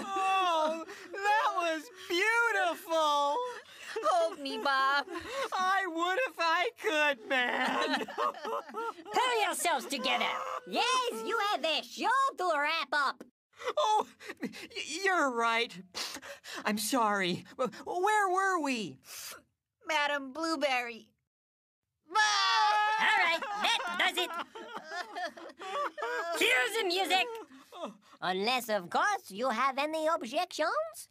oh, that was beautiful. Hold me, Bob. I would if I could, man. Pull yourselves together. Yes, you have a show to wrap up. Oh, you're right. I'm sorry. Where were we? Madam Blueberry. All right, that does it. Cue the music. Unless, of course, you have any objections.